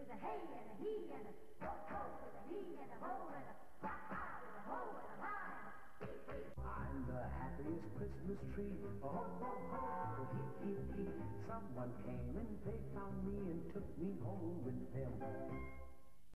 With a hey and a he and a ho ho with a he and a ho and a ha ha with a ho and a ha. I'm the happiest Christmas tree. Oh, ho, ho, hee, hee, hee. Someone came and they found me and took me home with them.